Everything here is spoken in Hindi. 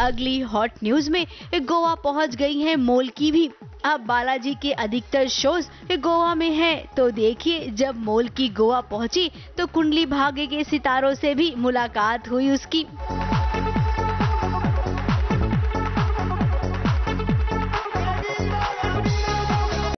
अगली हॉट न्यूज़ में गोवा पहुँच गई है मोल की भी। अब बालाजी के अधिकतर शोज़ गोवा में हैं। तो देखिए, जब मोल की गोवा पहुँची तो कुंडली भाग्य के सितारों से भी मुलाकात हुई उसकी।